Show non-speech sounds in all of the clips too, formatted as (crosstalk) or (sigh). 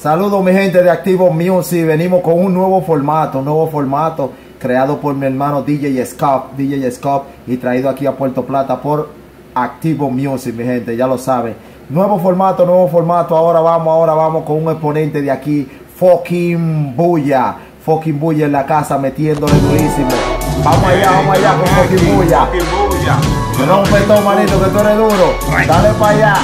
Saludos mi gente de Activo Music, venimos con un nuevo formato, un nuevo formato creado por mi hermano DJ Scop, DJ Scop y traído aquí a Puerto Plata por Activo Music, mi gente, ya lo saben. Nuevo formato, nuevo formato, ahora vamos, ahora vamos con un exponente de aquí, fucking Bulla, fucking Bulla en la casa metiéndole durísimo. Vamos allá, vamos allá con fucking Bulla. Rompe todo, manito, que tú eres duro. Dale para allá.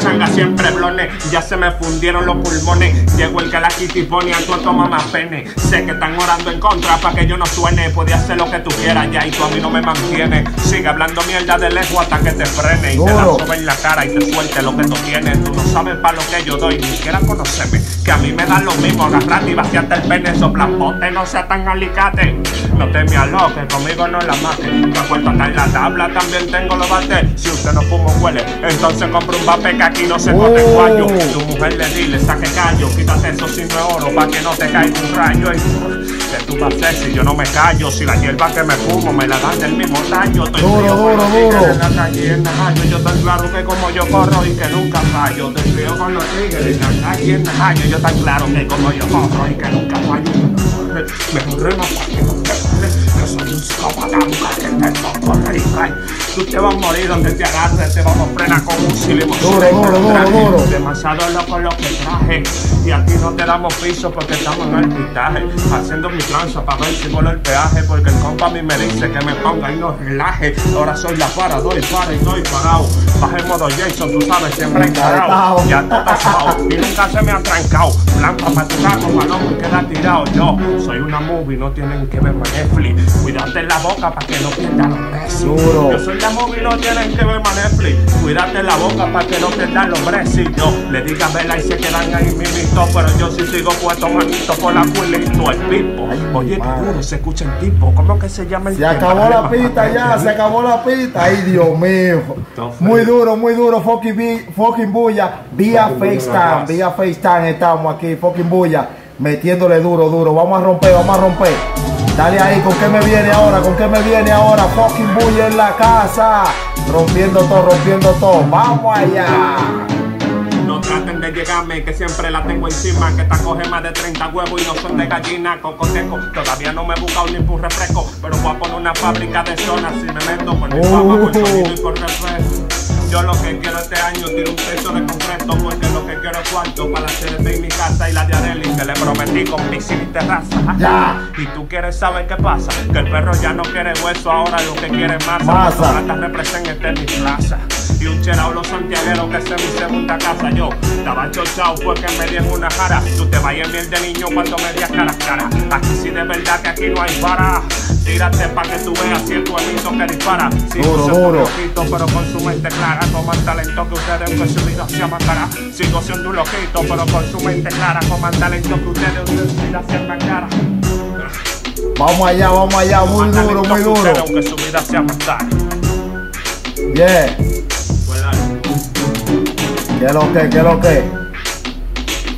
Changa, siempre blone. Ya se me fundieron los pulmones. Llegó el que la Kitty pone a tu toma más pene. Sé que están orando en contra para que yo no suene. Podía hacer lo que tú quieras ya y tú a mí no me mantienes. Sigue hablando mierda de lejos hasta que te frene. Y te la sobe en la cara y te suelte lo que tú tienes. Tú no sabes para lo que yo doy, ni siquiera conoceme. Que a mí me dan lo mismo agarrarte y vaciarte el pene. Soplapote, no sea tan alicate. No te me aloques, conmigo no la mate. Me acuerdo en la tabla, también tengo los bates. Si usted no fuma huele, entonces compra un vape que aquí no se bote Oh. guayo. Tu mujer le dile, saque callo, quítate eso sin oro pa' que no te caiga un rayo. ¿Qué tú vas si yo no me callo? Si la hierba que me fumo me la dan del mismo tallo. Estoy Duro, frío con duro, los tigres duro. en la calle y en la. Yo tan claro que como yo corro y que nunca fallo. Estoy frío con los tigres en la calle y en la. Yo tan claro que como yo corro y que nunca fallo. Me corre más que no te vale. Soy un psicópata, nunca te y cae. Tú te vas a morir donde te agarres, te vamos a frenar con un silimo. Duro, duro, duro, duro. Demasiado loco lo que traje. Y aquí no te damos piso porque estamos en arbitraje. Haciendo mi tranza para ver si vuelo el peaje. Porque el compa a mí me dice que me ponga y no relaje. Ahora soy la para, doy para y doy parado. Baja el modo Jason, tú sabes, siempre encarado. Ya está pasado y nunca se me ha trancado. Blanca para tu carro, paloma y queda tirado. Yo soy una movie, no tienen que verme Netflix. Cuídate la boca para que no pierdan los besos. Duro. Yo soy la movie, no tienen que verme Netflix. Cuídate la boca para que no pierdan los bresis. Yo le diga vela y se quedan ahí mimito. Pero yo sí sigo puesto manito por la culito el pipo. Oye, duro se escucha el tipo. ¿Cómo que se llama el Se acabó la (laughs) pista ya, se acabó la pista. Ay, Dios mío. Muy duro, muy duro, fucking, fucking bulla. Vía FaceTime, vía FaceTime estamos aquí, fucking bulla. Metiéndole duro, duro. Vamos a romper, vamos a romper. Dale ahí, ¿con qué me viene ahora? ¿Con qué me viene ahora? Fucking bulla en la casa. Rompiendo todo, rompiendo todo. Vamos allá. No traten de llegarme, que siempre la tengo encima. Que esta coge más de 30 huevos y no son de gallina, cocoteco. Todavía no me he buscado ni un refresco, pero voy a poner una fábrica de zonas si me meto con el fama, por sonido y por refresco. Yo lo que quiero este año tiro un techo de concreto porque lo que quiero cuarto para hacer de mi casa y la de Arely que le prometí con piscina y terraza. Ya. Y tú quieres saber qué pasa, que el perro ya no quiere hueso, ahora lo que quiere es masa. Masa. Representa en mi plaza. Y un cherao los santiagueros que es mi segunda casa. Yo estaba chochao porque me di en una jara. Tú te vayas bien de niño cuando me días cara a cara. Aquí sí de verdad que aquí no hay para. Tírate pa' que tú veas si es tu amito que dispara. Si Duro, no duro. loquito, pero con su mente clara. Con más talento que ustedes, que su vida se matará. Sigo siendo un loquito, pero con su mente clara. Con más talento que ustedes, que su vida se matará. Vamos allá, vamos allá. Muy Más duro, muy que duro. su vida se matará. Yeah. ¿Qué lo que, qué lo que?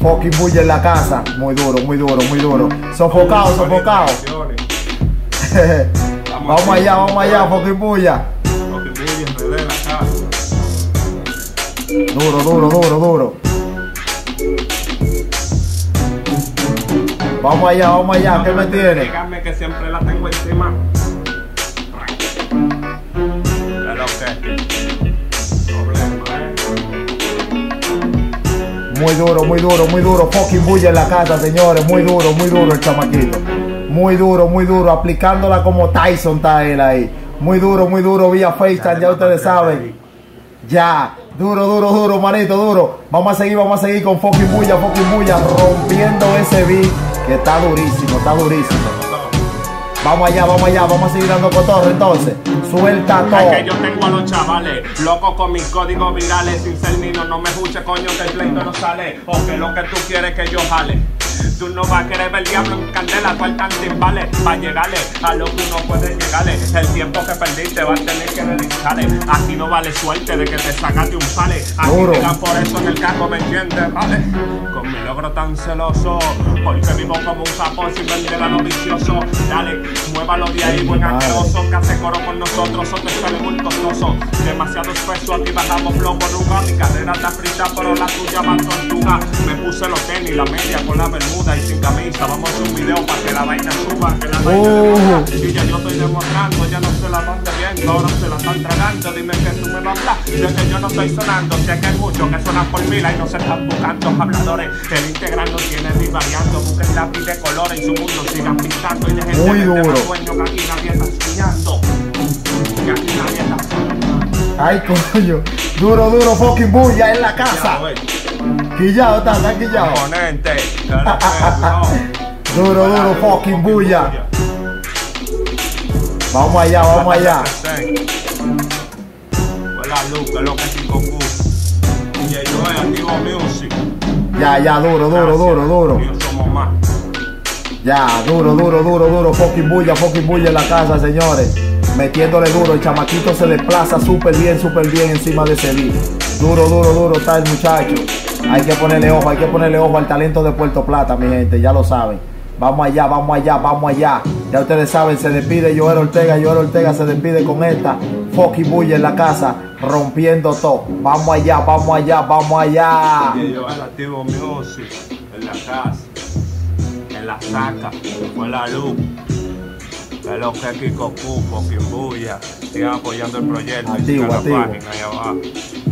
Fucking bulla en la casa. Muy duro, muy duro, muy duro. Sofocado, sofocado. (laughs) vamos allá, vamos allá, fucking bulla. Duro, duro, duro, duro. Vamos allá, vamos allá, ¿qué me tiene? Dígame que siempre la tengo encima. Muy duro, muy duro, muy duro. Fucking bulla en la casa, señores. Muy duro, muy duro el chamaquito. Muy duro, muy duro. Aplicándola como Tyson está él ahí. Muy duro, muy duro. Vía FaceTime, ya ustedes saben. Ya. Duro, duro, duro, manito, duro. Vamos a seguir, vamos a seguir con fucking bulla, fucking bulla. Rompiendo ese beat que está durísimo, está durísimo. Vamos allá, vamos allá, vamos a seguir dando cotorro entonces. Suelta Es que yo todo. tengo a los chavales locos con mis códigos virales sin ser niño. No me escuche, coño, que el pleito no sale. O que lo que tú quieres que yo jale. Tú no vas a querer ver el diablo en candela, sueltan timbales pa' llegarle a lo que uno puede llegarle. El tiempo que perdiste va a tener que realizarle. Aquí no vale suerte de que te sacaste un sale. Aquí dan por eso en el carro, ¿me entiendes? Vale. Con mi logro tan celoso, porque vivo como un sapo sin vender a lo vicioso. Dale, muévalo de ahí, buen asqueroso, que hace coro con nosotros, o te sale muy costoso. Demasiado espeso, aquí bajamos flow por lugar. Mi carrera está frita, pero la tuya va tortuga. Me puse los tenis, la media con la bermuda y sin camisa. Vamos a hacer un video para que la vaina suba, que la vaina Oh. Y ya yo estoy demostrando, ya no se la van bebiendo, ahora se la están tragando. Dime que tú me vas a hablar, de que yo no estoy sonando. Sé que hay muchos que suenan por mila y no se están buscando habladores. El integral no tiene ni variando, busquen lápiz de colores y su mundo sigan pintando. Y dejen Muy de duro. sueños que aquí nadie está soñando. Que aquí nadie está soñando. Ay, coño. Duro, duro, fucking bulla en la casa. Quillado, está, está que, bro. Duro, duro, fucking bulla. Vamos allá, vamos allá. Fue la luz, que es lo que es Goku. Y yo es activo music. Ya, ya, duro, duro, duro, duro. Y somos más. Ya, duro, duro, duro, duro. Fucking bulla, fucking bulla en la casa, señores. Metiéndole duro. El chamaquito se desplaza súper bien, súper bien encima de ese beat. Duro, duro, duro está el muchacho. Hay que ponerle ojo, hay que ponerle ojo al talento de Puerto Plata, mi gente. Ya lo saben. Vamos allá, vamos allá, vamos allá. Ya ustedes saben, se despide Joel Ortega. Joel Ortega se despide con esta. Fucking bulla en la casa, rompiendo todo. Vamos allá, vamos allá, vamos allá. Activo music. En la casa. En la saca. Fue la luz. Es lo que Kiko Q, fucking bulla. Sigan apoyando el proyecto. Activo, activo.